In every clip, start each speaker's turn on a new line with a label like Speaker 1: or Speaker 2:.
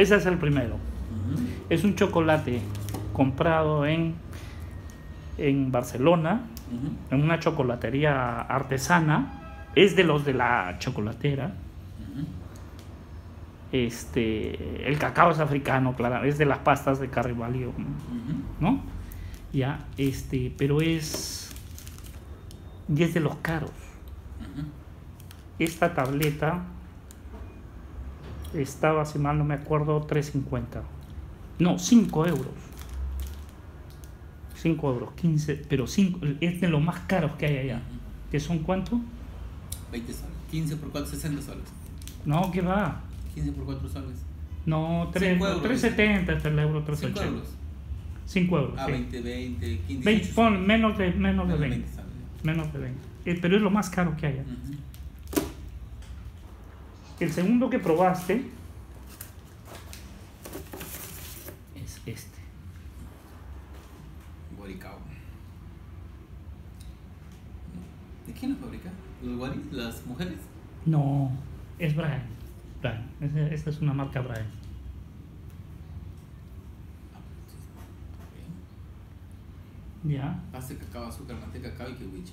Speaker 1: Ese es el primero. Es un chocolate comprado en, en Barcelona, en una chocolatería artesana. Es de los de la chocolatera. Este, el cacao es africano, claro, es de las pastas de Carrivalio. ¿no? Ya, este, pero es, y es de los caros. Esta tableta estaba, si mal no me acuerdo, 3.50. No, 5 euros. 5 euros, 15, pero 5, es de lo más caros que hay allá. ¿Que son cuánto?
Speaker 2: 20 soles. 15 por 4, 60 soles.
Speaker 1: No, que va.
Speaker 2: 15 por 4 soles.
Speaker 1: No, 3,
Speaker 2: Cinco euros.
Speaker 1: 3.70 hasta el euro
Speaker 2: 5
Speaker 1: 3.80.
Speaker 2: euros.
Speaker 1: 5 euros.
Speaker 2: Ah,
Speaker 1: sí.
Speaker 2: 20, 20, 15.
Speaker 1: 20,
Speaker 2: 18
Speaker 1: pon menos de, menos de
Speaker 2: Menos
Speaker 1: 20.
Speaker 2: soles.
Speaker 1: Menos de 20. Eh, pero es lo más caro que hay allá.
Speaker 2: Ujú.
Speaker 1: El segundo que probaste es este.
Speaker 2: Guaricao. ¿De quién lo fabrica? ¿Los guaris? ¿Las mujeres?
Speaker 1: No, es Brian. Brian. Esta es una marca Brian.
Speaker 2: Ah, pues,
Speaker 1: Ya.
Speaker 2: de cacao, azúcar, manteca, cacao y kiwicha.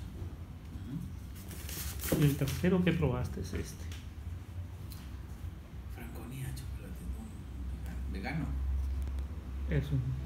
Speaker 2: Ujú.
Speaker 1: Y el tercero que probaste es este.
Speaker 2: Franconia, chocolate.